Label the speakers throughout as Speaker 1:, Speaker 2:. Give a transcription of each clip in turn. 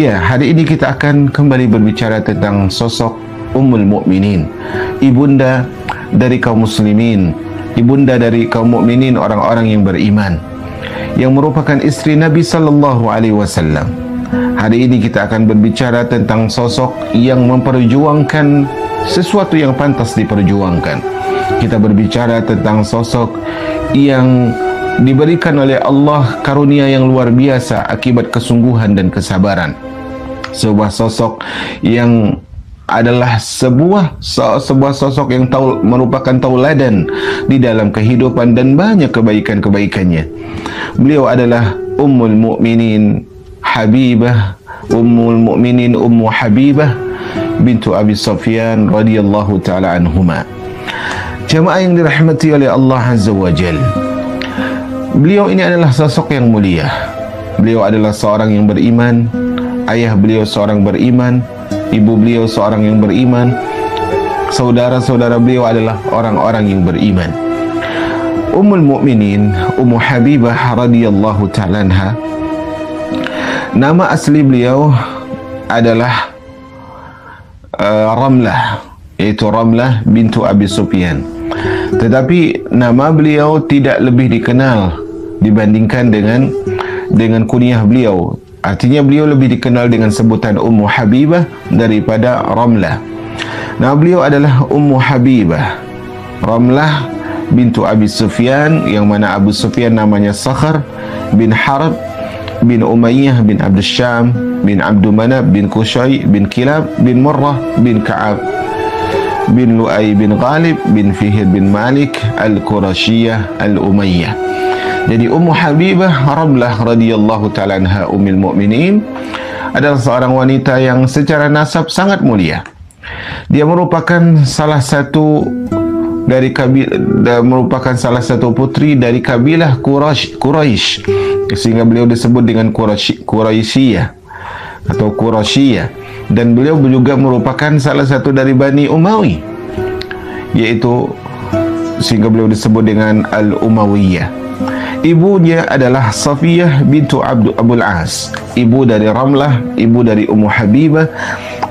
Speaker 1: Iya, hari ini kita akan kembali berbicara tentang sosok Ummul Mukminin, ibunda dari kaum muslimin, ibunda dari kaum mukminin orang-orang yang beriman, yang merupakan istri Nabi sallallahu alaihi wasallam. Hari ini kita akan berbicara tentang sosok yang memperjuangkan sesuatu yang pantas diperjuangkan. Kita berbicara tentang sosok yang diberikan oleh Allah karunia yang luar biasa akibat kesungguhan dan kesabaran. Sebuah sosok yang adalah sebuah sebuah sosok yang tahu, merupakan tauladan di dalam kehidupan dan banyak kebaikan-kebaikannya. Beliau adalah Ummul Mukminin Habibah Ummul Mukminin Ummu Habibah bintu Abi Sufyan radhiyallahu taala anhuma. Jemaah yang dirahmati oleh Allah Azza wa Jalla. Beliau ini adalah sosok yang mulia. Beliau adalah seorang yang beriman. Ayah beliau seorang beriman. Ibu beliau seorang yang beriman. Saudara-saudara beliau adalah orang-orang yang beriman. Ummul Mukminin Ummu Habibah radhiyallahu taala. Nama asli beliau adalah uh, Ramlah, yaitu Ramlah bintu Abi Sufyan. Tetapi nama beliau tidak lebih dikenal dibandingkan dengan dengan kunyah beliau. Artinya beliau lebih dikenal dengan sebutan Ummu Habibah daripada Ramlah. Nama beliau adalah Ummu Habibah. Ramlah bintu Abi Sufyan yang mana Abu Sufyan namanya Sakhar bin Harb bin Umayyah bin Abdul Syam bin Abdul Manab bin Kushay bin Kilab bin Murrah bin Ka'ab bin Lu'ay bin Ghalib bin Fihir bin Malik Al-Qurashiyah Al-Umayyah. Jadi Ummu Habibah Rablah radhiyallahu ta'ala anha Ummul Mukminin adalah seorang wanita yang secara nasab sangat mulia. Dia merupakan salah satu dari kabilah merupakan salah satu putri dari kabilah Quraisy Quraisy sehingga beliau disebut dengan Quraisy Quraisyiyah atau Qurasyiyah dan beliau juga merupakan salah satu dari Bani Umawi yaitu sehingga beliau disebut dengan Al-Umawiyah. Ibunya adalah Safiyah bintu Abdul Abul As. Ibu dari Ramlah ibu dari Ummu Habibah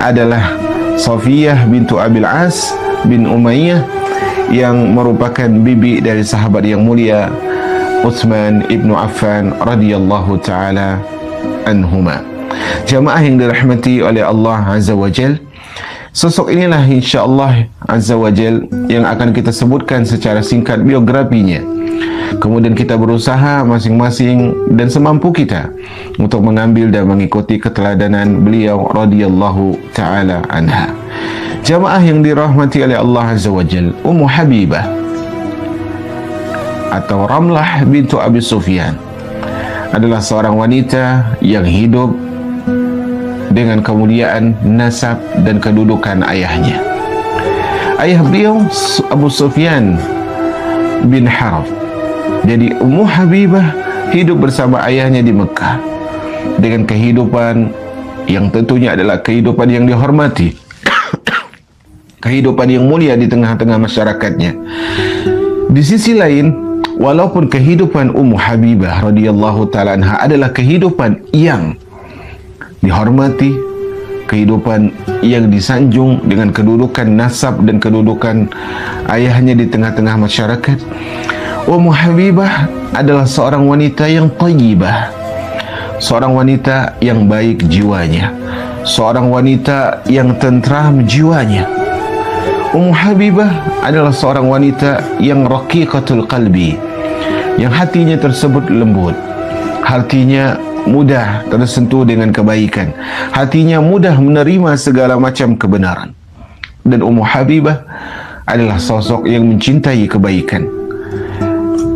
Speaker 1: adalah Safiyah bintu Abil As bin Umayyah yang merupakan bibi dari sahabat yang mulia Utsman ibnu Affan radhiyallahu taala anhumah Jamaah yang dirahmati oleh Allah Azza wa Jal. Sosok inilah insyaAllah Azza wa Jal Yang akan kita sebutkan secara singkat biografinya. Kemudian kita berusaha masing-masing dan semampu kita Untuk mengambil dan mengikuti keteladanan beliau radhiyallahu ta'ala anha. Jamaah yang dirahmati oleh Allah Azza wa Jal Ummu Habibah Atau Ramlah bintu Abi Sufyan adalah seorang wanita yang hidup dengan kemuliaan nasab dan kedudukan ayahnya. Ayah beliau Abu Sufyan bin Harb. Jadi Ummu Habibah hidup bersama ayahnya di Mekah dengan kehidupan yang tentunya adalah kehidupan yang dihormati. kehidupan yang mulia di tengah-tengah masyarakatnya. Di sisi lain, walaupun kehidupan Ummu Habibah radhiyallahu taala adalah kehidupan yang dihormati, kehidupan yang disanjung dengan kedudukan nasab dan kedudukan ayahnya di tengah-tengah masyarakat. Ummu Habibah adalah seorang wanita yang tayyibah. Seorang wanita yang baik jiwanya. Seorang wanita yang tentram jiwanya. Ummu Habibah adalah seorang wanita yang raqiqatul qalbi. Yang hatinya tersebut lembut. Hatinya mudah tersentuh dengan kebaikan. Hatinya mudah menerima segala macam kebenaran. Dan Ummu Habibah adalah sosok yang mencintai kebaikan.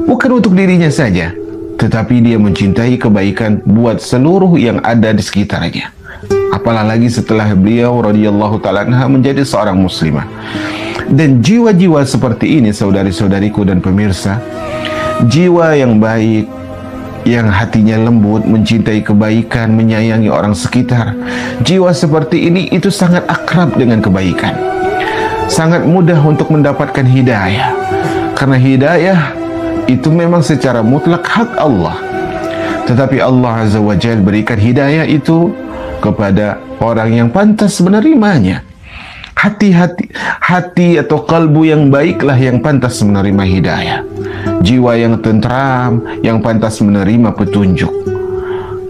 Speaker 1: Bukan untuk dirinya saja, tetapi dia mencintai kebaikan buat seluruh yang ada di sekitarnya. Apalah lagi setelah beliau radhiyallahu taala menjadi seorang muslimah. Dan jiwa-jiwa seperti ini saudari-saudariku dan pemirsa, jiwa yang baik, yang hatinya lembut, mencintai kebaikan, menyayangi orang sekitar. Jiwa seperti ini itu sangat akrab dengan kebaikan. Sangat mudah untuk mendapatkan hidayah. Karena hidayah itu memang secara mutlak hak Allah. Tetapi Allah Azza wa Jal berikan hidayah itu kepada orang yang pantas menerimanya. Hati-hati hati atau kalbu yang baiklah yang pantas menerima hidayah. Jiwa yang tentram yang pantas menerima petunjuk.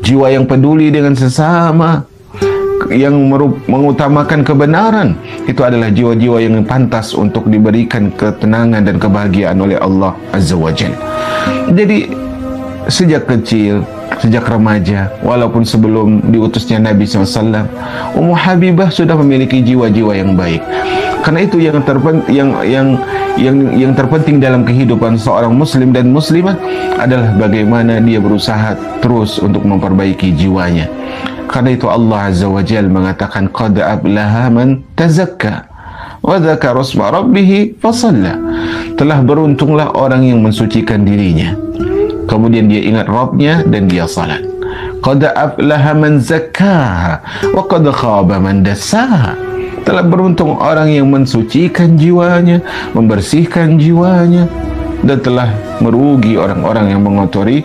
Speaker 1: Jiwa yang peduli dengan sesama yang mengutamakan kebenaran itu adalah jiwa-jiwa yang pantas untuk diberikan ketenangan dan kebahagiaan oleh Allah Azza wa Jalla. Jadi sejak kecil sejak remaja walaupun sebelum diutusnya Nabi SAW Ummu Habibah sudah memiliki jiwa-jiwa yang baik. Karena itu yang terpenting yang yang yang yang terpenting dalam kehidupan seorang muslim dan muslimah adalah bagaimana dia berusaha terus untuk memperbaiki jiwanya. Karena itu Allah Azza wa Jalla mengatakan qad ablaha man tazakka wa dzakara rabbih fasalla telah beruntunglah orang yang mensucikan dirinya kemudian dia ingat Rabbnya dan dia salat. Qad aflaha man zakkaha wa qad khaba man dassaha. Telah beruntung orang yang mensucikan jiwanya membersihkan jiwanya dan telah merugi orang-orang yang mengotori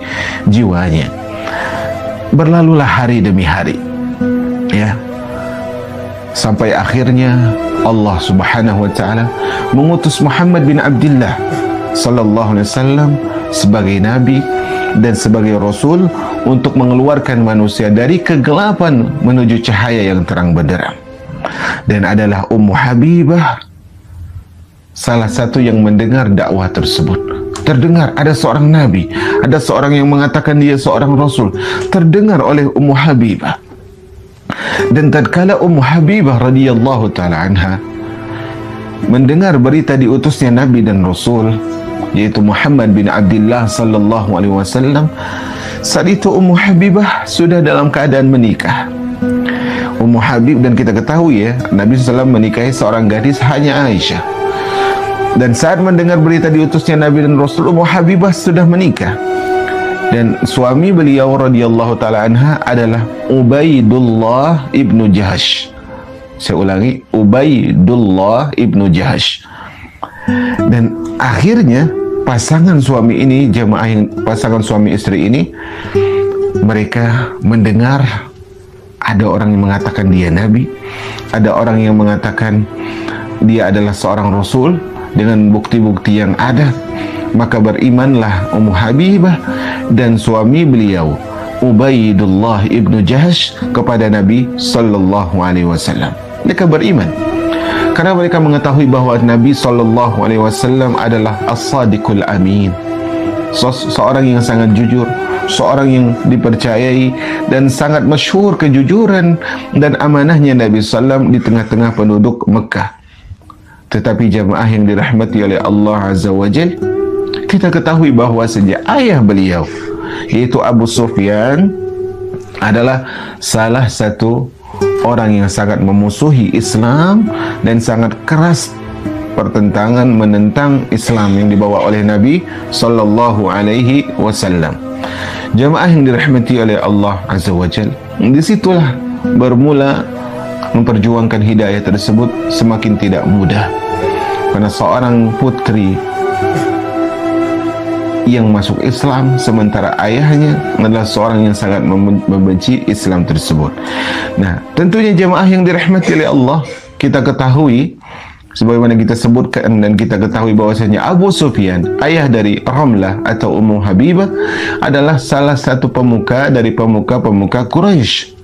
Speaker 1: jiwanya. Berlalulah hari demi hari ya. Sampai akhirnya Allah Subhanahu wa taala mengutus Muhammad bin Abdullah sallallahu alaihi wasallam sebagai nabi dan sebagai rasul untuk mengeluarkan manusia dari kegelapan menuju cahaya yang terang benderang. Dan adalah Ummu Habibah salah satu yang mendengar dakwah tersebut. Terdengar ada seorang nabi, ada seorang yang mengatakan dia seorang rasul, terdengar oleh Ummu Habibah. Dan tatkala Ummu Habibah radhiyallahu taala anha mendengar berita diutusnya nabi dan rasul, yaitu Muhammad bin Abdullah sallallahu alaihi wasallam. Saat itu Ummu Habibah sudah dalam keadaan menikah. Ummu Habib dan kita ketahui ya Nabi SAW menikahi seorang gadis hanya Aisyah. Dan saat mendengar berita diutusnya Nabi dan Rasul Ummu Habibah sudah menikah. Dan suami beliau radhiyallahu taala anha adalah Ubaidullah ibnu Jahash. Saya ulangi Ubaidullah ibnu Jahash dan akhirnya pasangan suami ini jemaah yang pasangan suami istri ini mereka mendengar ada orang yang mengatakan dia nabi ada orang yang mengatakan dia adalah seorang rasul dengan bukti-bukti yang ada. Maka berimanlah Ummu Habibah dan suami beliau Ubaidullah ibnu Jahash kepada Nabi sallallahu alaihi wasallam. Mereka beriman karena mereka mengetahui bahawa Nabi sallallahu alaihi wasallam adalah as-sadiqul amin. Se seorang yang sangat jujur, seorang yang dipercayai dan sangat masyhur kejujuran dan amanahnya Nabi sallam di tengah-tengah penduduk Mekah. Tetapi jemaah yang dirahmati oleh Allah Azza wa Jal, kita ketahui bahawa sejak ayah beliau, yaitu Abu Sufyan, adalah salah satu orang yang sangat memusuhi Islam dan sangat keras pertentangan menentang Islam yang dibawa oleh Nabi sallallahu alaihi wasallam. Jemaah yang dirahmati oleh Allah Azza wa Jal, di situlah bermula memperjuangkan hidayah tersebut semakin tidak mudah. Karena seorang putri yang masuk Islam sementara ayahnya adalah seorang yang sangat membenci Islam tersebut. Nah, tentunya jemaah yang dirahmati oleh Allah, kita ketahui sebagaimana kita sebutkan dan kita ketahui bahwasanya Abu Sufyan, ayah dari Ramlah atau Ummu Habibah adalah salah satu pemuka dari pemuka-pemuka Quraisy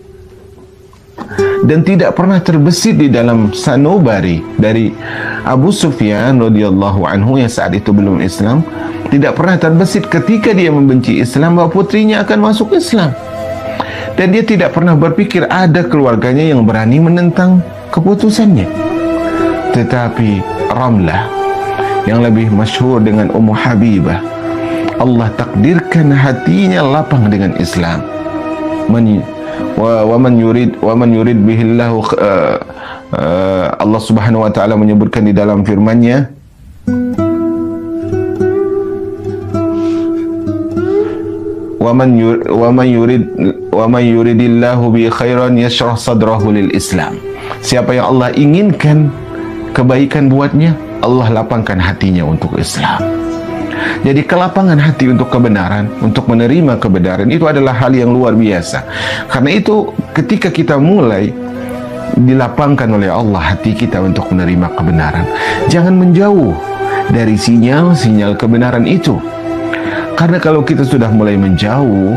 Speaker 1: dan tidak pernah terbesit di dalam sanubari dari Abu Sufyan radhiyallahu anhu yang saat itu belum Islam tidak pernah terbesit ketika dia membenci Islam bahawa putrinya akan masuk Islam. Dan dia tidak pernah berpikir ada keluarganya yang berani menentang keputusannya. Tetapi Ramlah yang lebih masyhur dengan Ummu Habibah Allah takdirkan hatinya lapang dengan Islam. Wa wa man yurid wa man yurid bihillahu uh, uh, Allah Subhanahu wa taala menyebutkan di dalam firman-Nya wa man wa man yurid wa man yuridillahu bi khairan yashrah sadrahu lil Islam siapa yang Allah inginkan kebaikan buatnya Allah lapangkan hatinya untuk Islam Jadi kelapangan hati untuk kebenaran, untuk menerima kebenaran itu adalah hal yang luar biasa. Karena itu ketika kita mulai dilapangkan oleh Allah hati kita untuk menerima kebenaran. Jangan menjauh dari sinyal-sinyal kebenaran itu. Karena kalau kita sudah mulai menjauh,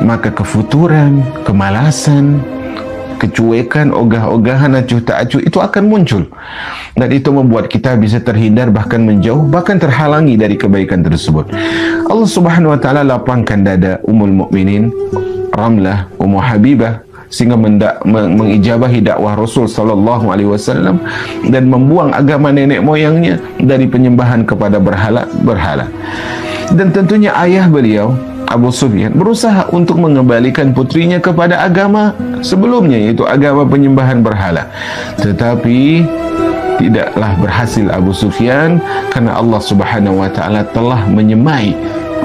Speaker 1: maka kefuturan, kemalasan, kecuekan, ogah-ogahan, acuh tak acuh itu akan muncul. Dan itu membuat kita bisa terhindar bahkan menjauh bahkan terhalangi dari kebaikan tersebut. Allah Subhanahu wa taala lapangkan dada Ummul Mukminin Ramlah Ummu Habibah sehingga mendak, mengijabahi dakwah Rasul sallallahu alaihi wasallam dan membuang agama nenek moyangnya dari penyembahan kepada berhala berhala. Dan tentunya ayah beliau Abu Sufyan berusaha untuk mengembalikan putrinya kepada agama sebelumnya yaitu agama penyembahan berhala. Tetapi tidaklah berhasil Abu Sufyan karena Allah Subhanahu wa taala telah menyemai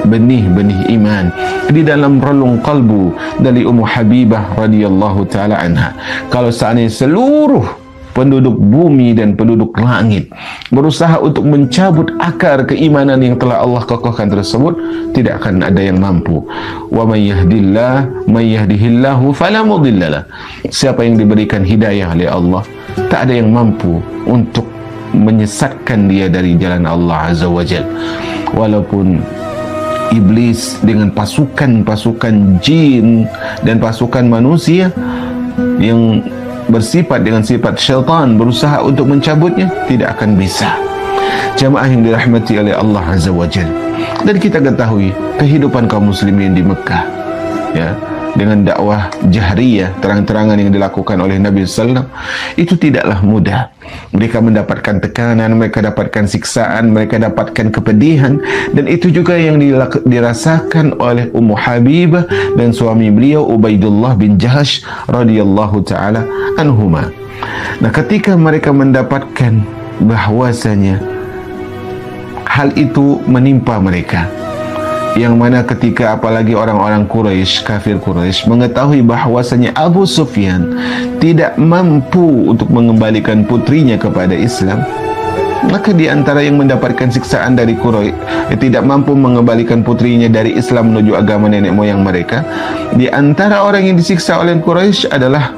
Speaker 1: benih-benih iman di dalam relung kalbu dari Ummu Habibah radhiyallahu taala anha. Kalau seandainya seluruh penduduk bumi dan penduduk langit. Berusaha untuk mencabut akar keimanan yang telah Allah kokohkan tersebut tidak akan ada yang mampu. Wa may yahdillah may yahdihillahu fala mudhillalah siapa yang diberikan hidayah oleh Allah tak ada yang mampu untuk menyesatkan dia dari jalan Allah azza wajal walaupun iblis dengan pasukan-pasukan jin dan pasukan manusia yang bersifat dengan sifat syaitan berusaha untuk mencabutnya tidak akan bisa. Jamaah yang dirahmati oleh Allah Azza wa Jal. Dan kita ketahui kehidupan kaum muslimin di Mekah ya dengan dakwah jahriyah terang-terangan yang dilakukan oleh Nabi sallallahu itu tidaklah mudah. Mereka mendapatkan tekanan mereka dapatkan siksaan mereka dapatkan kepedihan dan itu juga yang dirasakan oleh Ummu Habibah dan suami beliau Ubaidullah bin Jahash radhiyallahu taala anhuma. Nah ketika mereka mendapatkan bahwasanya hal itu menimpa mereka yang mana ketika apalagi orang-orang Quraisy, kafir Quraisy mengetahui bahwasanya Abu Sufyan tidak mampu untuk mengembalikan putrinya kepada Islam, maka di antara yang mendapatkan siksaan dari Quraisy eh, tidak mampu mengembalikan putrinya dari Islam menuju agama nenek moyang mereka, di antara orang yang disiksa oleh Quraisy adalah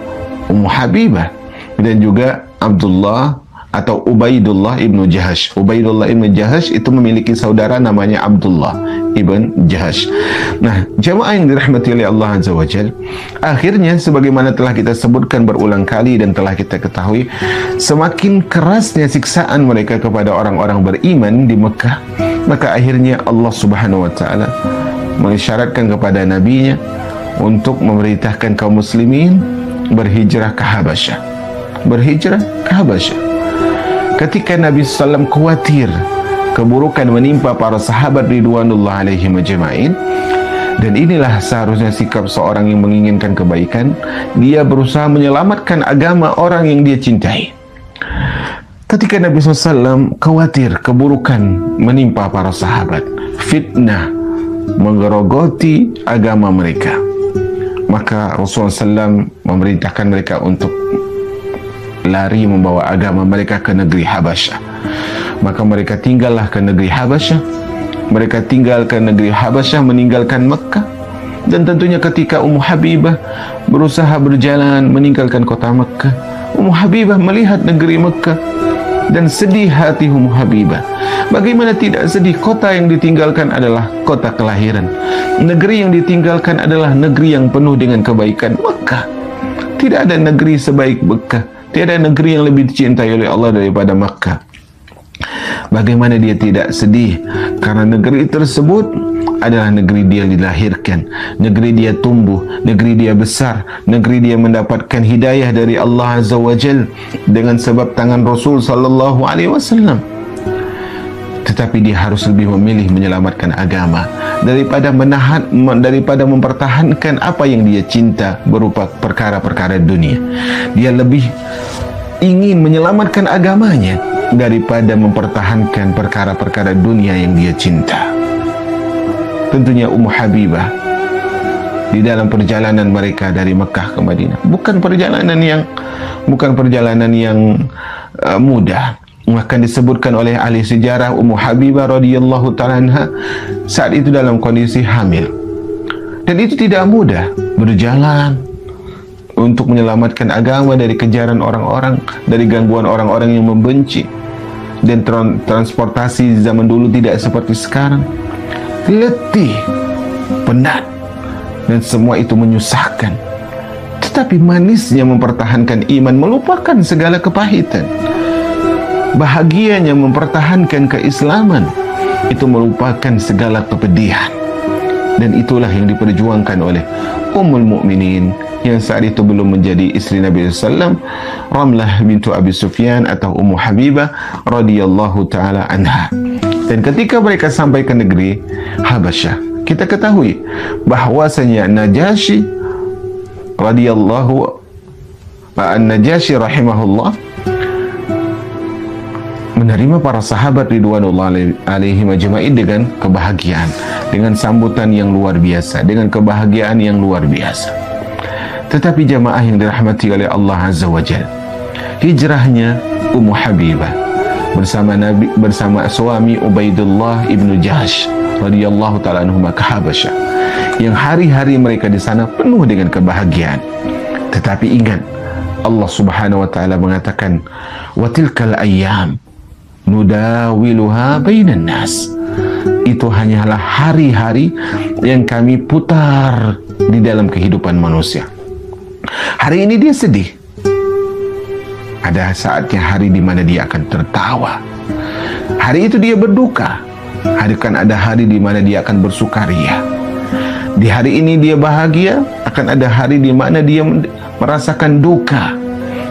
Speaker 1: Ummu Habibah dan juga Abdullah atau Ubaidullah ibnu Jahash. Ubaidullah ibnu Jahash itu memiliki saudara namanya Abdullah ibn Jahash. Nah, jamaah yang dirahmati oleh Allah Azza wa Jal, akhirnya sebagaimana telah kita sebutkan berulang kali dan telah kita ketahui, semakin kerasnya siksaan mereka kepada orang-orang beriman di Mekah, maka akhirnya Allah Subhanahu wa taala mengisyaratkan kepada nabinya untuk memerintahkan kaum muslimin berhijrah ke Habasyah. Berhijrah ke Habasyah ketika Nabi SAW khawatir keburukan menimpa para sahabat Ridwanullah alaihi majma'in dan inilah seharusnya sikap seorang yang menginginkan kebaikan dia berusaha menyelamatkan agama orang yang dia cintai. Ketika Nabi SAW khawatir keburukan menimpa para sahabat fitnah menggerogoti agama mereka maka Rasulullah SAW memerintahkan mereka untuk lari membawa agama mereka ke negeri Habasyah. Maka mereka tinggallah ke negeri Habasyah. Mereka tinggal ke negeri Habasyah meninggalkan Mekah. Dan tentunya ketika Ummu Habibah berusaha berjalan meninggalkan kota Mekah, Ummu Habibah melihat negeri Mekah dan sedih hati Ummu Habibah. Bagaimana tidak sedih kota yang ditinggalkan adalah kota kelahiran. Negeri yang ditinggalkan adalah negeri yang penuh dengan kebaikan Mekah. Tidak ada negeri sebaik Mekah. Tiada negeri yang lebih dicintai oleh Allah daripada Makkah. Bagaimana dia tidak sedih? Karena negeri tersebut adalah negeri dia dilahirkan, negeri dia tumbuh, negeri dia besar, negeri dia mendapatkan hidayah dari Allah Azza wa Jal dengan sebab tangan Rasul sallallahu alaihi wasallam tetapi dia harus lebih memilih menyelamatkan agama daripada menahan daripada mempertahankan apa yang dia cinta berupa perkara-perkara dunia. Dia lebih ingin menyelamatkan agamanya daripada mempertahankan perkara-perkara dunia yang dia cinta. Tentunya Ummu Habibah di dalam perjalanan mereka dari Mekah ke Madinah. Bukan perjalanan yang bukan perjalanan yang uh, mudah akan disebutkan oleh ahli sejarah Ummu Habibah radhiyallahu taala saat itu dalam kondisi hamil. Dan itu tidak mudah berjalan untuk menyelamatkan agama dari kejaran orang-orang, dari gangguan orang-orang yang membenci. Dan transportasi zaman dulu tidak seperti sekarang. Letih, penat, dan semua itu menyusahkan. Tetapi manisnya mempertahankan iman melupakan segala kepahitan. Bahagianya mempertahankan keislaman itu melupakan segala kepedihan. Dan itulah yang diperjuangkan oleh Ummul Mukminin yang saat itu belum menjadi istri Nabi SAW Ramlah bintu Abi Sufyan atau Ummu Habibah radhiyallahu taala anha dan ketika mereka sampai ke negeri Habasyah kita ketahui bahwasanya Najasyi radhiyallahu An-Najasyi rahimahullah menerima para sahabat ridwanullah alaihi majma'in dengan kebahagiaan, dengan sambutan yang luar biasa, dengan kebahagiaan yang luar biasa. Tetapi jamaah yang dirahmati oleh Allah Azza wa Jal, hijrahnya Ummu Habibah bersama Nabi bersama suami Ubaidullah ibnu Jahsh radhiyallahu taala anhu ke Habasyah yang hari-hari mereka di sana penuh dengan kebahagiaan. Tetapi ingat Allah Subhanahu wa taala mengatakan wa tilkal ayyam nudawiluha bainan nas. Itu hanyalah hari-hari yang kami putar di dalam kehidupan manusia. Hari ini dia sedih. Ada saatnya hari di mana dia akan tertawa. Hari itu dia berduka. Hari kan ada hari di mana dia akan bersukaria. Di hari ini dia bahagia akan ada hari di mana dia merasakan duka.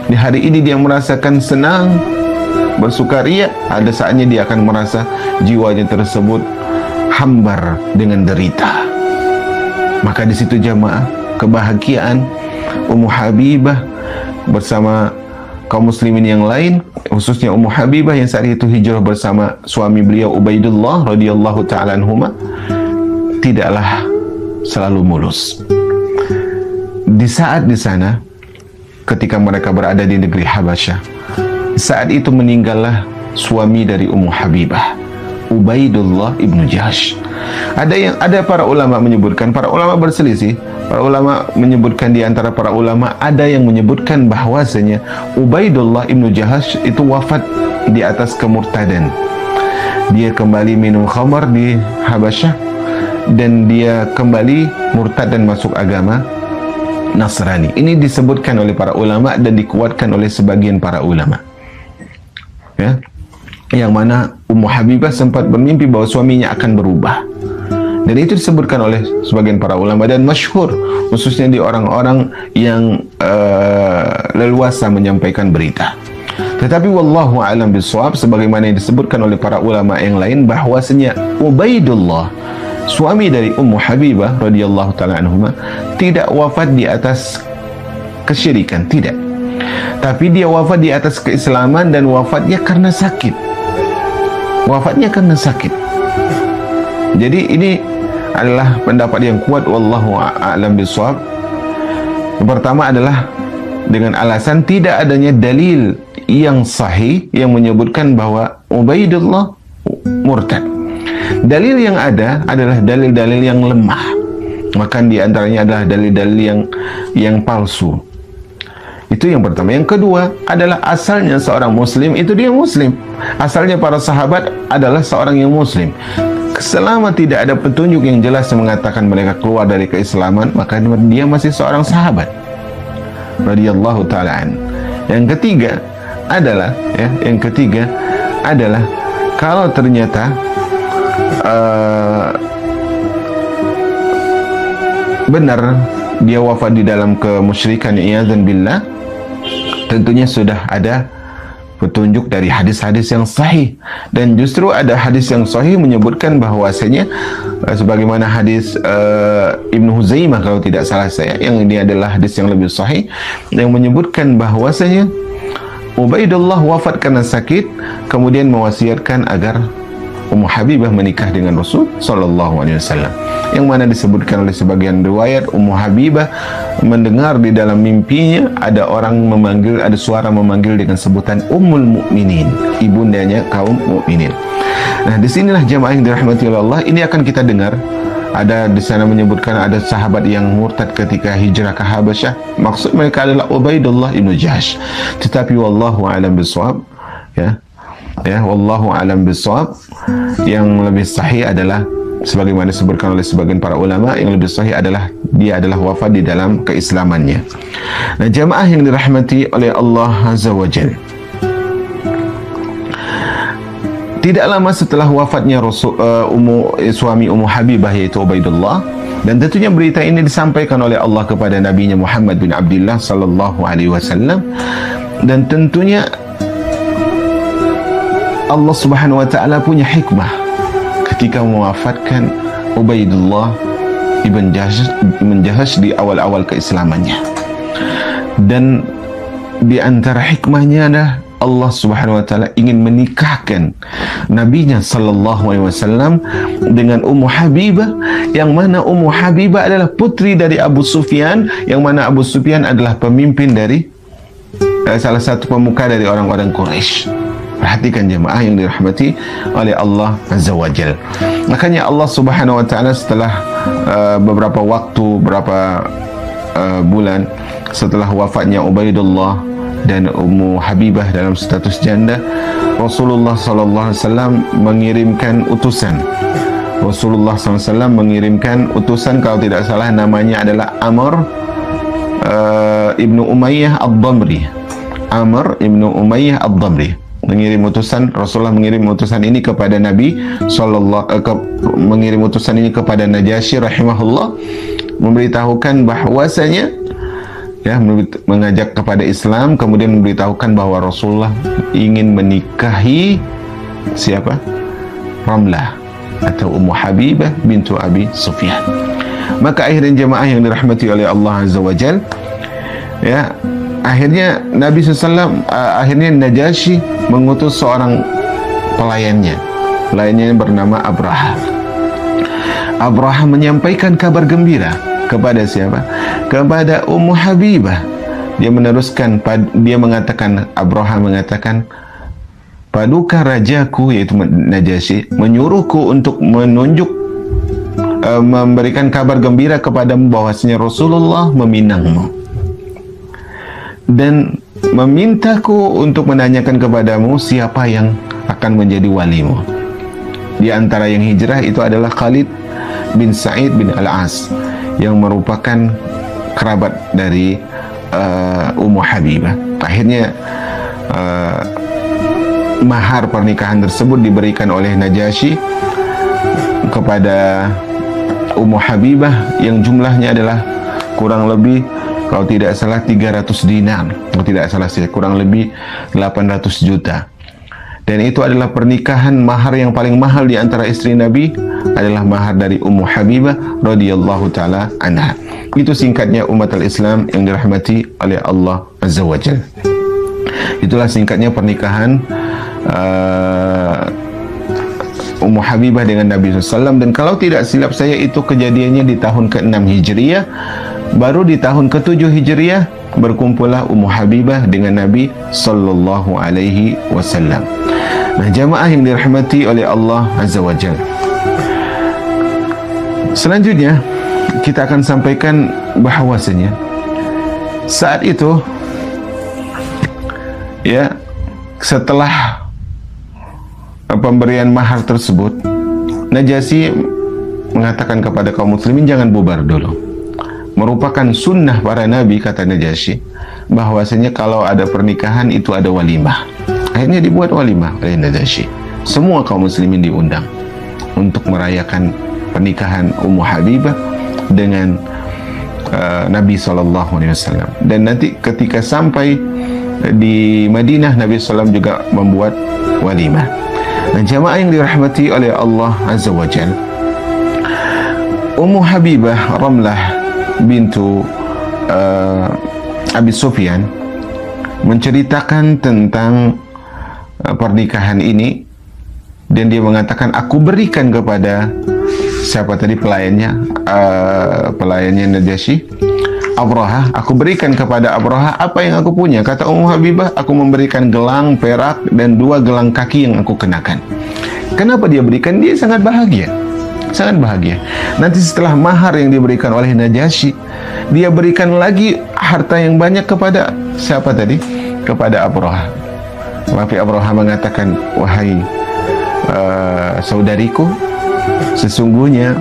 Speaker 1: Di hari ini dia merasakan senang bersukaria, ada saatnya dia akan merasa jiwanya tersebut hambar dengan derita. Maka di situ jamaah kebahagiaan Ummu Habibah bersama kaum muslimin yang lain khususnya Ummu Habibah yang saat itu hijrah bersama suami beliau Ubaidullah radhiyallahu taala anhuma tidaklah selalu mulus. Di saat di sana ketika mereka berada di negeri Habasyah saat itu meninggallah suami dari Ummu Habibah, Ubaidullah ibnu Jahsh. Ada yang ada para ulama menyebutkan, para ulama berselisih. Para ulama menyebutkan di antara para ulama ada yang menyebutkan bahwasanya Ubaidullah ibnu Jahsh itu wafat di atas kemurtadan. Dia kembali minum khamar di Habasyah dan dia kembali murtad dan masuk agama Nasrani. Ini disebutkan oleh para ulama dan dikuatkan oleh sebagian para ulama ya. Yang mana Ummu Habibah sempat bermimpi bahwa suaminya akan berubah. Dan itu disebutkan oleh sebagian para ulama dan masyhur khususnya di orang-orang yang uh, leluasa menyampaikan berita. Tetapi wallahu alam bisawab sebagaimana yang disebutkan oleh para ulama yang lain bahwasanya Ubaidullah suami dari Ummu Habibah radhiyallahu taala anhuma tidak wafat di atas kesyirikan. Tidak tapi dia wafat di atas keislaman dan wafatnya karena sakit. Wafatnya karena sakit. Jadi ini adalah pendapat yang kuat wallahu a'lam bishawab. Pertama adalah dengan alasan tidak adanya dalil yang sahih yang menyebutkan bahwa Ubaidullah murtad. Dalil yang ada adalah dalil-dalil yang lemah. Maka di antaranya adalah dalil-dalil yang yang palsu. Itu yang pertama. Yang kedua adalah asalnya seorang muslim itu dia muslim. Asalnya para sahabat adalah seorang yang muslim. Selama tidak ada petunjuk yang jelas yang mengatakan mereka keluar dari keislaman, maka dia masih seorang sahabat. Radiyallahu taala Yang ketiga adalah ya, yang ketiga adalah kalau ternyata uh, benar dia wafat di dalam kemusyrikan dan billah tentunya sudah ada petunjuk dari hadis-hadis yang sahih. Dan justru ada hadis yang sahih menyebutkan bahwasanya uh, sebagaimana hadis uh, Ibnu Huzaimah kalau tidak salah saya yang ini adalah hadis yang lebih sahih yang menyebutkan bahwasanya Ubaidullah wafat karena sakit kemudian mewasiatkan agar Ummu Habibah menikah dengan Rasul sallallahu alaihi wasallam yang mana disebutkan oleh sebagian riwayat Ummu Habibah mendengar di dalam mimpinya ada orang memanggil ada suara memanggil dengan sebutan Ummul Mukminin ibundanya kaum mukminin. Nah di sinilah jamaah yang dirahmati Allah ini akan kita dengar. Ada di sana menyebutkan ada sahabat yang murtad ketika hijrah ke Habasyah. Maksud mereka adalah Ubaidullah ibnu Jahsh. Tetapi wallahu alam bisawab ya. Ya wallahu alam bisawab yang lebih sahih adalah sebagaimana disebutkan oleh sebagian para ulama yang lebih sahih adalah dia adalah wafat di dalam keislamannya. Nah, jamaah yang dirahmati oleh Allah Azza wa Jalla tidak lama setelah wafatnya Rasul uh, umu, eh, suami Ummu Habibah yaitu Ubaidullah dan tentunya berita ini disampaikan oleh Allah kepada Nabi Muhammad bin Abdullah sallallahu alaihi wasallam dan tentunya Allah Subhanahu wa taala punya hikmah ketika mewafatkan Ubaidullah ibn Jahash, ibn Jahash di awal-awal keislamannya dan di antara hikmahnya adalah Allah Subhanahu wa taala ingin menikahkan nabinya sallallahu alaihi wasallam dengan Ummu Habibah yang mana Ummu Habibah adalah putri dari Abu Sufyan yang mana Abu Sufyan adalah pemimpin dari uh, salah satu pemuka dari orang-orang Quraisy. Perhatikan jemaah yang dirahmati oleh Allah Azza wa Jal. Makanya Allah Subhanahu wa taala setelah uh, beberapa waktu, beberapa uh, bulan setelah wafatnya Ubaidullah dan Ummu Habibah dalam status janda Rasulullah sallallahu alaihi wasallam mengirimkan utusan. Rasulullah SAW mengirimkan utusan kalau tidak salah namanya adalah Amr uh, ibnu Umayyah Ad-Damri. Amr ibnu Umayyah Ad-Damri mengirim utusan Rasulullah mengirim utusan ini kepada Nabi sallallahu uh, ke, mengirim utusan ini kepada Najasyi rahimahullah memberitahukan bahwasanya ya mengajak kepada Islam kemudian memberitahukan bahwa Rasulullah ingin menikahi siapa? Ramlah atau Ummu Habibah bintu Abi Sufyan. Maka akhirnya jemaah yang dirahmati oleh Allah Azza wa Jal ya akhirnya Nabi SAW akhirnya Najasyi mengutus seorang pelayannya pelayannya bernama Abraha Abraha menyampaikan kabar gembira kepada siapa? Kepada Ummu Habibah. Dia meneruskan dia mengatakan Abraham mengatakan paduka rajaku yaitu Najasyi menyuruhku untuk menunjuk uh, memberikan kabar gembira kepadamu bahwasanya Rasulullah meminangmu dan memintaku untuk menanyakan kepadamu siapa yang akan menjadi walimu. Di antara yang hijrah itu adalah Khalid bin Sa'id bin Al-As yang merupakan kerabat dari uh, Ummu Habibah. Akhirnya uh, mahar pernikahan tersebut diberikan oleh Najasyi kepada Ummu Habibah yang jumlahnya adalah kurang lebih kalau tidak salah 300 dinar, kalau tidak salah sih kurang lebih 800 juta. Dan itu adalah pernikahan mahar yang paling mahal di antara istri Nabi adalah mahar dari Ummu Habibah radhiyallahu taala anha. Itu singkatnya umat al-Islam yang dirahmati oleh Allah Azza wa Jalla. Itulah singkatnya pernikahan uh, Ummu Habibah dengan Nabi SAW dan kalau tidak silap saya itu kejadiannya di tahun ke-6 Hijriah baru di tahun ke-7 Hijriah berkumpullah Ummu Habibah dengan Nabi sallallahu alaihi wasallam. Nah, jamaah yang dirahmati oleh Allah Azza wa Jalla. Selanjutnya, kita akan sampaikan bahawasanya saat itu ya setelah pemberian mahar tersebut Najasi mengatakan kepada kaum muslimin jangan bubar dulu merupakan sunnah para nabi kata Najasi bahwasanya kalau ada pernikahan itu ada walimah Akhirnya dibuat walimah oleh Najasyi. Semua kaum muslimin diundang untuk merayakan pernikahan Ummu Habibah dengan uh, Nabi sallallahu alaihi wasallam. Dan nanti ketika sampai di Madinah Nabi sallam juga membuat walimah. Dan jamaah yang dirahmati oleh Allah Azza wa Jalla. Ummu Habibah Ramlah bintu uh, Abi Sufyan menceritakan tentang Uh, pernikahan ini dan dia mengatakan aku berikan kepada siapa tadi pelayannya uh, pelayannya Najasyi Abraha, aku berikan kepada Abraha apa yang aku punya. Kata Ummu Habibah, aku memberikan gelang perak dan dua gelang kaki yang aku kenakan. Kenapa dia berikan? Dia sangat bahagia. Sangat bahagia. Nanti setelah mahar yang diberikan oleh Najasyi, dia berikan lagi harta yang banyak kepada siapa tadi? Kepada Abraha. Tapi Abraha mengatakan, wahai uh, saudariku, sesungguhnya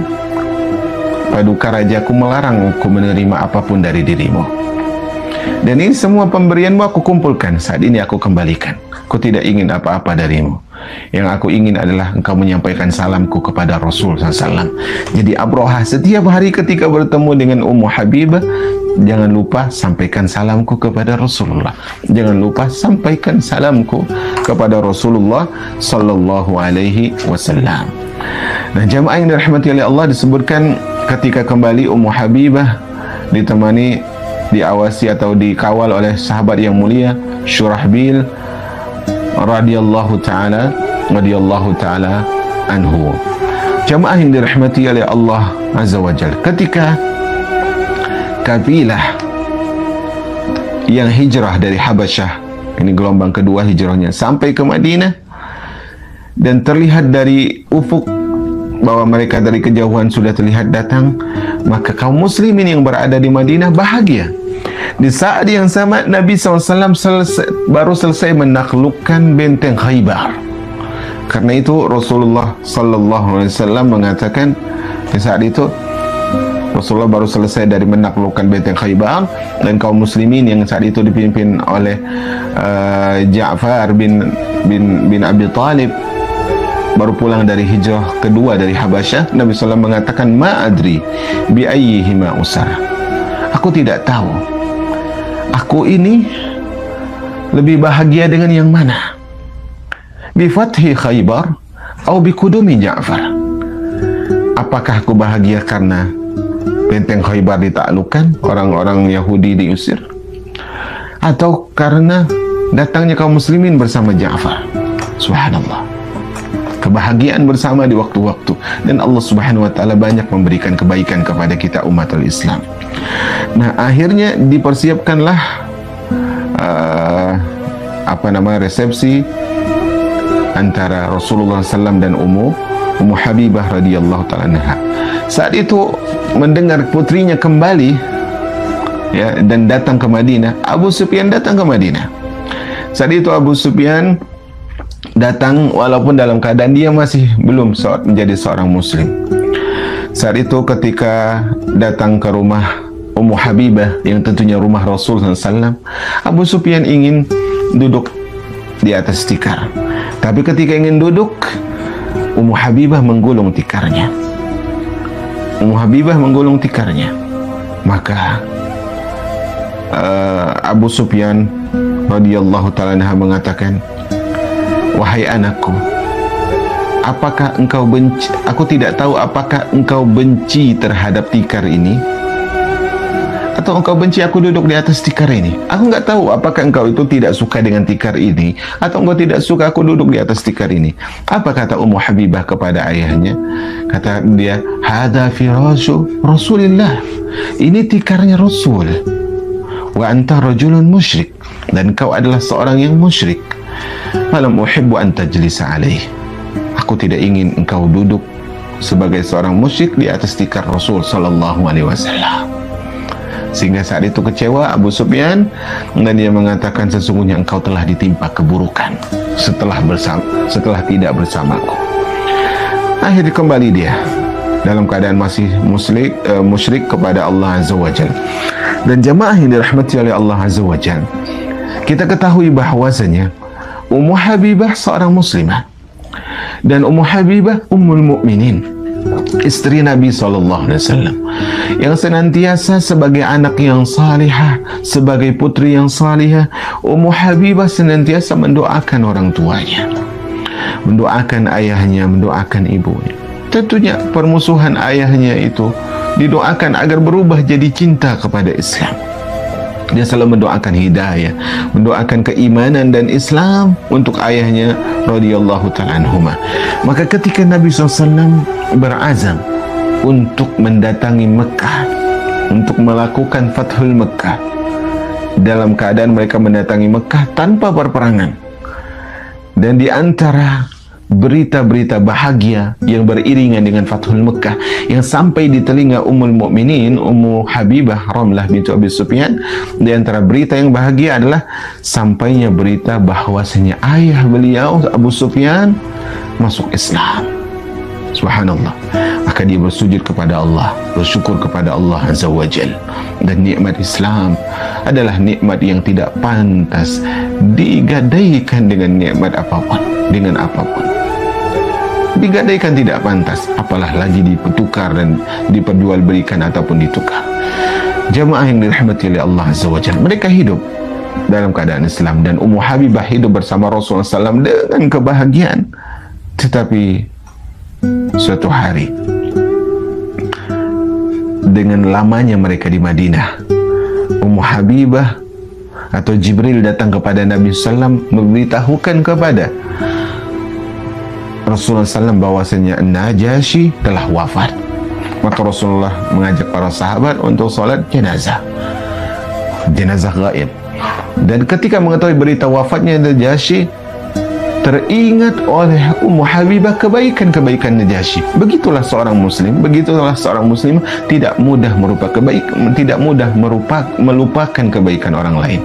Speaker 1: paduka rajaku melarang aku menerima apa pun dari dirimu. Dan ini semua pemberianmu aku kumpulkan, saat ini aku kembalikan. Aku tidak ingin apa-apa darimu. Yang aku ingin adalah engkau menyampaikan salamku kepada Rasul SAW. Jadi Abroha setiap hari ketika bertemu dengan Ummu Habibah, jangan lupa sampaikan salamku kepada Rasulullah. Jangan lupa sampaikan salamku kepada Rasulullah Sallallahu Alaihi Wasallam. Nah jamaah yang dirahmati oleh Allah disebutkan ketika kembali Ummu Habibah ditemani diawasi atau dikawal oleh sahabat yang mulia Syurahbil radhiyallahu taala radhiyallahu taala anhu. Jamaah yang dirahmati oleh Allah Azza wa Jalla. Ketika kabilah yang hijrah dari Habasyah, ini gelombang kedua hijrahnya sampai ke Madinah dan terlihat dari ufuk bahwa mereka dari kejauhan sudah terlihat datang, maka kaum muslimin yang berada di Madinah bahagia. Di saat yang sama Nabi SAW selesai, baru selesai menaklukkan benteng Khaybar. Karena itu Rasulullah Sallallahu Alaihi Wasallam mengatakan di saat itu Rasulullah baru selesai dari menaklukkan benteng Khaybar dan kaum muslimin yang saat itu dipimpin oleh uh, Ja'far bin bin bin Abi Talib baru pulang dari hijrah kedua dari Habasyah Nabi SAW mengatakan ma'adri biayyihima usara aku tidak tahu aku ini lebih bahagia dengan yang mana? Bi fathi khaybar atau bi kudumi Ja'far? Apakah aku bahagia karena benteng khaybar ditaklukkan orang-orang Yahudi diusir? Atau karena datangnya kaum muslimin bersama Ja'far? Subhanallah kebahagiaan bersama di waktu-waktu dan Allah Subhanahu wa taala banyak memberikan kebaikan kepada kita umat Islam. Nah, akhirnya dipersiapkanlah uh, apa nama resepsi antara Rasulullah SAW dan Ummu Ummu Habibah radhiyallahu taala anha. Saat itu mendengar putrinya kembali ya dan datang ke Madinah, Abu Sufyan datang ke Madinah. Saat itu Abu Sufyan datang walaupun dalam keadaan dia masih belum menjadi seorang muslim. Saat itu ketika datang ke rumah Ummu Habibah yang tentunya rumah Rasul SAW, Abu Sufyan ingin duduk di atas tikar. Tapi ketika ingin duduk, Ummu Habibah menggulung tikarnya. Ummu Habibah menggulung tikarnya. Maka uh, Abu Sufyan radhiyallahu taala mengatakan, Wahai anakku, apakah engkau benci? Aku tidak tahu apakah engkau benci terhadap tikar ini atau engkau benci aku duduk di atas tikar ini. Aku nggak tahu apakah engkau itu tidak suka dengan tikar ini atau engkau tidak suka aku duduk di atas tikar ini. Apa kata Ummu Habibah kepada ayahnya? Kata dia, "Hada firashu Rasulillah." Ini tikarnya Rasul. Wa anta rajulun musyrik dan kau adalah seorang yang musyrik. Malam uhibbu an tajlisa alaih. Aku tidak ingin engkau duduk sebagai seorang musyrik di atas tikar Rasul sallallahu alaihi wasallam. Sehingga saat itu kecewa Abu Sufyan dan dia mengatakan sesungguhnya engkau telah ditimpa keburukan setelah bersama setelah tidak bersamaku. Akhirnya kembali dia dalam keadaan masih muslim, uh, musyrik kepada Allah Azza wa Jalla. Dan jamaah yang dirahmati oleh Allah Azza wa Jalla. Kita ketahui bahwasanya Ummu Habibah seorang muslimah dan Ummu Habibah ummul mukminin istri Nabi sallallahu alaihi wasallam yang senantiasa sebagai anak yang salihah sebagai putri yang salihah Ummu Habibah senantiasa mendoakan orang tuanya mendoakan ayahnya mendoakan ibunya. Tentunya permusuhan ayahnya itu didoakan agar berubah jadi cinta kepada Islam dia selalu mendoakan hidayah, mendoakan keimanan dan Islam untuk ayahnya radhiyallahu taala anhuma. Maka ketika Nabi SAW berazam untuk mendatangi Mekah untuk melakukan Fathul Mekah dalam keadaan mereka mendatangi Mekah tanpa perperangan dan di antara berita-berita bahagia yang beriringan dengan Fathul Mekah yang sampai di telinga Ummul Mukminin Ummu Habibah Ramlah bintu Abi Sufyan. Di antara berita yang bahagia adalah sampainya berita bahwasanya ayah beliau Abu Sufyan masuk Islam. Subhanallah. Maka dia bersujud kepada Allah bersyukur kepada Allah Azza wa Jal. Dan nikmat Islam adalah nikmat yang tidak pantas digadaikan dengan nikmat apapun dengan apapun digadaikan tidak pantas. Apalah lagi dipertukar dan diperjualbelikan ataupun ditukar. Jamaah yang dirahmati oleh Allah Azza mereka hidup dalam keadaan Islam dan Ummu Habibah hidup bersama Rasulullah SAW dengan kebahagiaan. Tetapi suatu hari dengan lamanya mereka di Madinah Ummu Habibah atau Jibril datang kepada Nabi SAW memberitahukan kepada Rasulullah SAW bahwasanya Najasyi telah wafat. Maka Rasulullah mengajak para sahabat untuk solat jenazah. Jenazah gaib. Dan ketika mengetahui berita wafatnya Najasyi, teringat oleh Ummu Habibah kebaikan-kebaikan Najasyi. Begitulah seorang muslim, begitulah seorang muslim tidak mudah merupakan kebaikan, tidak mudah merupakan melupakan kebaikan orang lain.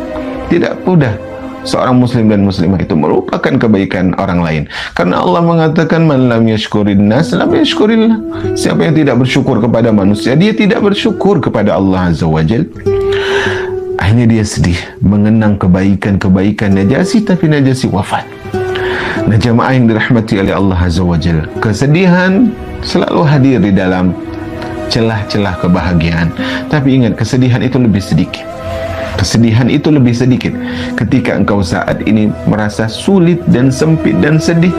Speaker 1: Tidak mudah seorang muslim dan muslimah itu merupakan kebaikan orang lain. Karena Allah mengatakan man lam yashkurin nas lam yashkurillah. Siapa yang tidak bersyukur kepada manusia, dia tidak bersyukur kepada Allah Azza wa Jal. Akhirnya dia sedih mengenang kebaikan-kebaikan Najasi tapi Najasi wafat. Nah jamaah yang dirahmati oleh Allah Azza wa Jal. Kesedihan selalu hadir di dalam celah-celah kebahagiaan. Tapi ingat kesedihan itu lebih sedikit Kesedihan itu lebih sedikit ketika engkau saat ini merasa sulit dan sempit dan sedih.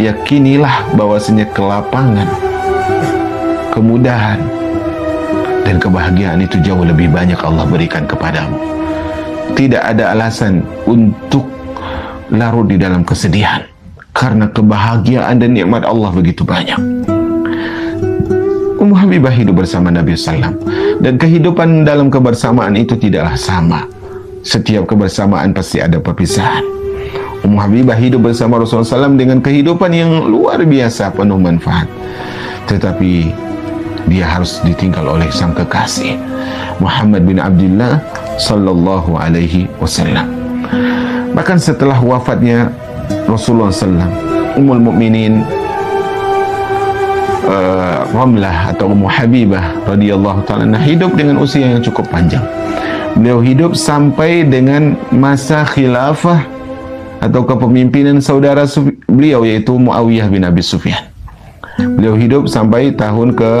Speaker 1: Yakinilah bahwasanya kelapangan, kemudahan, dan kebahagiaan itu jauh lebih banyak Allah berikan kepadamu. Tidak ada alasan untuk larut di dalam kesedihan karena kebahagiaan dan nikmat Allah begitu banyak. Habibah hidup bersama Nabi SAW dan kehidupan dalam kebersamaan itu tidaklah sama. Setiap kebersamaan pasti ada perpisahan. Ummu Habibah hidup bersama Rasulullah SAW dengan kehidupan yang luar biasa penuh manfaat. Tetapi dia harus ditinggal oleh sang kekasih Muhammad bin Abdullah sallallahu alaihi wasallam. Bahkan setelah wafatnya Rasulullah SAW, Ummul Mukminin uh, Ramlah atau Ummu Habibah radhiyallahu taala hidup dengan usia yang cukup panjang. Beliau hidup sampai dengan masa khilafah atau kepemimpinan saudara beliau yaitu Muawiyah bin Abi Sufyan. Beliau hidup sampai tahun ke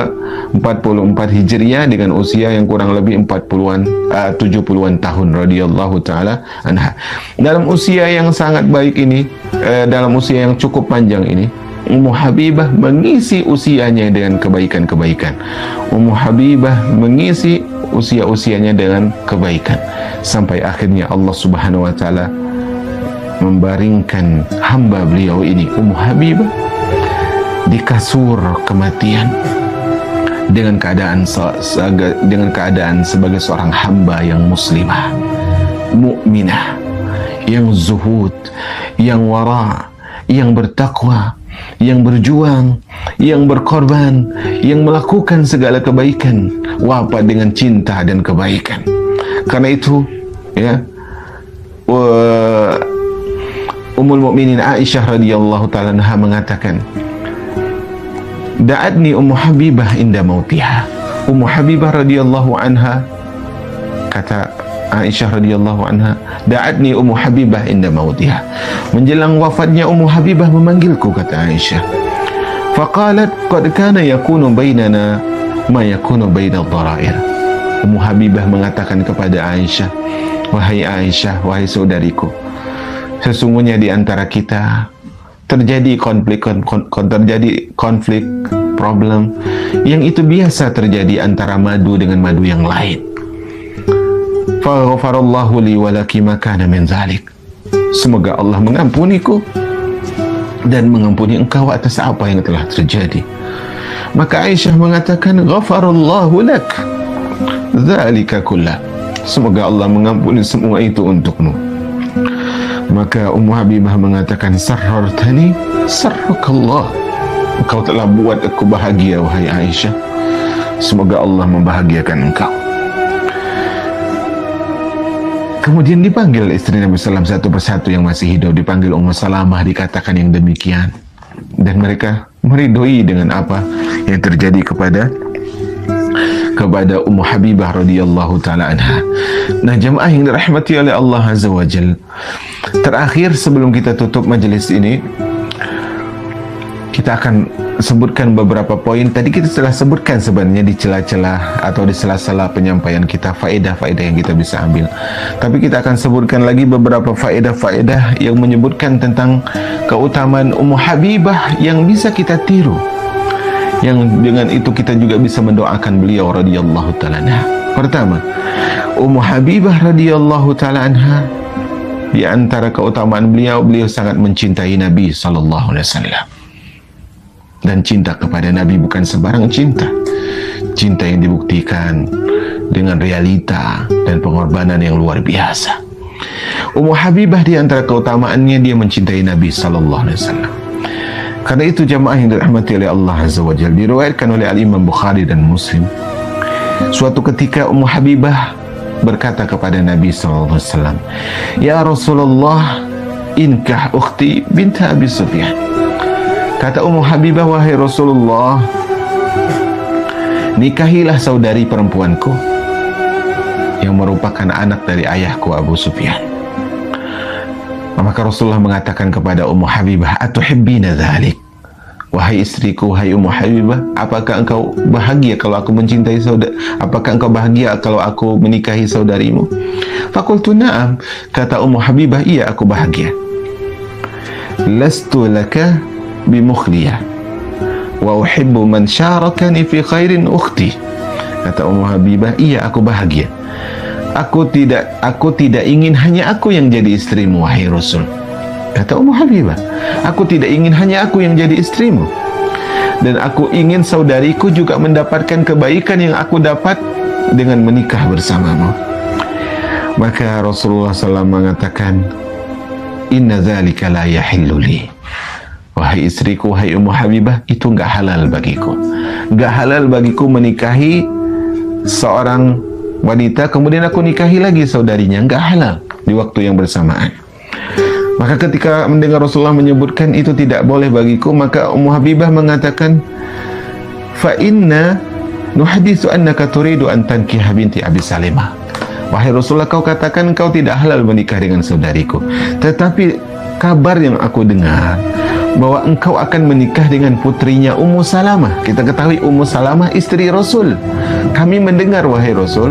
Speaker 1: 44 Hijriah dengan usia yang kurang lebih 40-an uh, 70-an tahun radhiyallahu taala anha. Dalam usia yang sangat baik ini, uh, dalam usia yang cukup panjang ini, Ummu Habibah mengisi usianya dengan kebaikan-kebaikan. Ummu Habibah mengisi usia-usianya dengan kebaikan sampai akhirnya Allah Subhanahu wa taala membaringkan hamba beliau ini Ummu Habibah di kasur kematian dengan keadaan dengan keadaan sebagai seorang hamba yang muslimah, mukminah, yang zuhud, yang wara, yang bertakwa, yang berjuang, yang berkorban, yang melakukan segala kebaikan, wafat dengan cinta dan kebaikan. Karena itu, ya, Ummul Mukminin Aisyah radhiyallahu taala mengatakan, "Da'atni Ummu Habibah inda mautiha." Ummu Habibah radhiyallahu anha kata Aisyah radhiyallahu anha, "Da'atni Ummu Habibah inda mautiha." Menjelang wafatnya Ummu Habibah memanggilku kata Aisyah. Faqalat qad kana yakunu bainana ma yakunu bainal dharair. Ummu Habibah mengatakan kepada Aisyah, "Wahai Aisyah, wahai saudariku, sesungguhnya di antara kita terjadi konflik kon, kon, terjadi konflik problem yang itu biasa terjadi antara madu dengan madu yang lain." Faghfarallahu li walaki makana min zalik. Semoga Allah mengampuniku dan mengampuni engkau atas apa yang telah terjadi. Maka Aisyah mengatakan, Ghafarallahu lak. Zalika kullah. Semoga Allah mengampuni semua itu untukmu. Maka Ummu Habibah mengatakan, Sarhartani, sarhakallah. Engkau telah buat aku bahagia, wahai Aisyah. Semoga Allah membahagiakan engkau. Kemudian dipanggil istri Nabi Sallam satu persatu yang masih hidup. Dipanggil Ummu Salamah dikatakan yang demikian. Dan mereka meridoi dengan apa yang terjadi kepada kepada Ummu Habibah radhiyallahu taala anha. Nah, jemaah yang dirahmati oleh Allah Azza wa Jal. Terakhir sebelum kita tutup majelis ini, kita akan sebutkan beberapa poin. Tadi kita telah sebutkan sebenarnya di celah-celah atau di sela-sela penyampaian kita faedah-faedah yang kita bisa ambil. Tapi kita akan sebutkan lagi beberapa faedah-faedah yang menyebutkan tentang keutamaan Ummu Habibah yang bisa kita tiru. Yang dengan itu kita juga bisa mendoakan beliau radhiyallahu taala Pertama, Ummu Habibah radhiyallahu taala anha di antara keutamaan beliau beliau sangat mencintai Nabi sallallahu alaihi wasallam dan cinta kepada Nabi bukan sebarang cinta. Cinta yang dibuktikan dengan realita dan pengorbanan yang luar biasa. Ummu Habibah di antara keutamaannya dia mencintai Nabi sallallahu alaihi wasallam. Karena itu jamaah yang dirahmati oleh Allah Azza wa Jalla diriwayatkan oleh Al-Imam Bukhari dan Muslim. Suatu ketika Ummu Habibah berkata kepada Nabi sallallahu alaihi wasallam ya Rasulullah inkah ukhti bint Abi Sufyan Kata Ummu Habibah, wahai Rasulullah, nikahilah saudari perempuanku yang merupakan anak dari ayahku Abu Sufyan. Maka Rasulullah mengatakan kepada Ummu Habibah, Atuhibbina dhalik. Wahai istriku, wahai Ummu Habibah, apakah engkau bahagia kalau aku mencintai saudara? Apakah engkau bahagia kalau aku menikahi saudarimu? Fakultu na'am. Kata Ummu Habibah, iya aku bahagia. Lastu laka bimukhliyah wa uhibbu man syarakani fi khairin ukhti. Kata Ummu Habibah iya aku bahagia. Aku tidak aku tidak ingin hanya aku yang jadi istrimu wahai Rasul. Kata Ummu Habibah aku tidak ingin hanya aku yang jadi istrimu. Dan aku ingin saudariku juga mendapatkan kebaikan yang aku dapat dengan menikah bersamamu. Maka Rasulullah SAW mengatakan inna dzalika la yahillu Wahai istriku, wahai Ummu Habibah, itu enggak halal bagiku. Enggak halal bagiku menikahi seorang wanita, kemudian aku nikahi lagi saudarinya. Enggak halal di waktu yang bersamaan. Maka ketika mendengar Rasulullah menyebutkan itu tidak boleh bagiku, maka Ummu Habibah mengatakan, Fa inna nuhadisu annaka turidu an tankiha binti Abi Salimah. Wahai Rasulullah, kau katakan kau tidak halal menikah dengan saudariku. Tetapi kabar yang aku dengar, bahwa engkau akan menikah dengan putrinya Ummu Salamah. Kita ketahui Ummu Salamah istri Rasul. Kami mendengar wahai Rasul,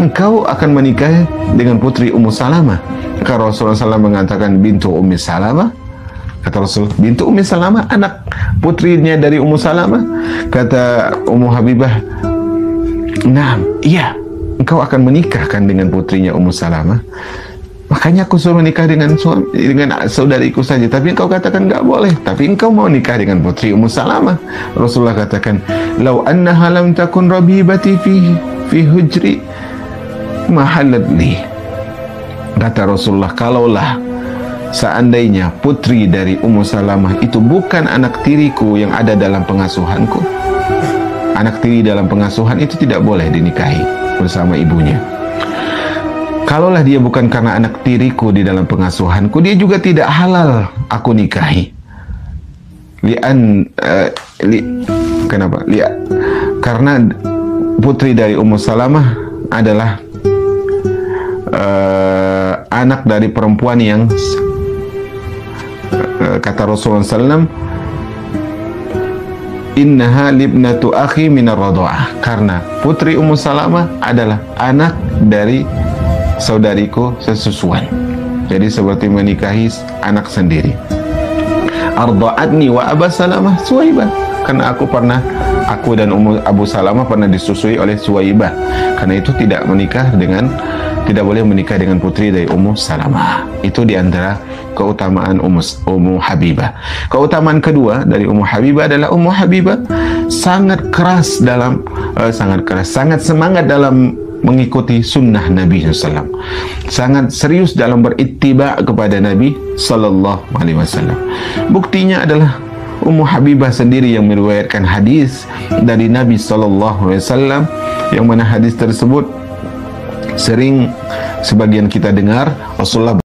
Speaker 1: engkau akan menikah dengan putri Ummu Salamah. Maka Rasulullah SAW mengatakan bintu Ummi Salamah. Kata Rasul, bintu Ummi Salamah anak putrinya dari Ummu Salamah. Kata Ummu Habibah, "Nah, iya, engkau akan menikahkan dengan putrinya Ummu Salamah." Makanya aku suruh menikah dengan suami, dengan saudariku saja. Tapi engkau katakan enggak boleh. Tapi engkau mau nikah dengan putri Ummu Salamah. Rasulullah katakan, "Lau anna halam takun rabibati fi fi hujri mahalat li." Kata Rasulullah, kalaulah seandainya putri dari Ummu Salamah itu bukan anak tiriku yang ada dalam pengasuhanku. Anak tiri dalam pengasuhan itu tidak boleh dinikahi bersama ibunya. Kalaulah dia bukan karena anak tiriku di dalam pengasuhanku, dia juga tidak halal aku nikahi. Lian, uh, li, kenapa? Li, karena putri dari Ummu Salamah adalah uh, anak dari perempuan yang uh, kata Rasulullah SAW innaha libnatu akhi minar radha'ah karena putri Ummu Salamah adalah anak dari saudariku sesusuan. Jadi seperti menikahi anak sendiri. Arda'atni wa Abu Salamah Suwaibah. Karena aku pernah aku dan Ummu Abu Salamah pernah disusui oleh Suwaibah. Karena itu tidak menikah dengan tidak boleh menikah dengan putri dari Ummu Salamah. Itu di antara keutamaan Ummu, Ummu Habibah. Keutamaan kedua dari Ummu Habibah adalah Ummu Habibah sangat keras dalam uh, sangat keras, sangat semangat dalam mengikuti sunnah Nabi SAW. Sangat serius dalam berittiba kepada Nabi Sallallahu Alaihi Wasallam. Buktinya adalah Ummu Habibah sendiri yang meriwayatkan hadis dari Nabi Sallallahu Alaihi Wasallam yang mana hadis tersebut sering sebagian kita dengar Rasulullah